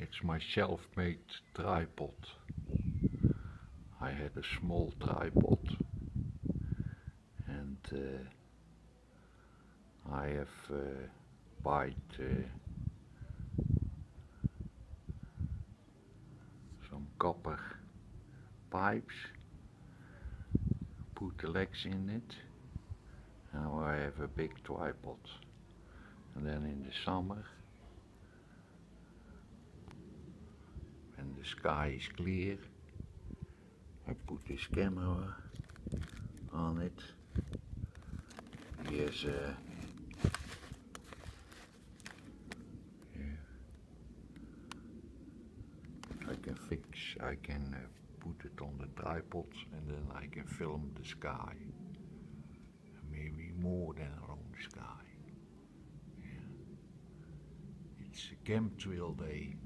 It's my self-made tripod. I had a small tripod and uh, I have uh, bought uh, some copper pipes, put the legs in it. Now I have a big tripod. And then in the summer, when the sky is clear, I put this camera on it. Here's a I can fix, I can uh, put it on the tripod and then I can film the sky. Maybe more than around the sky. Yeah. It's a chemtrail day.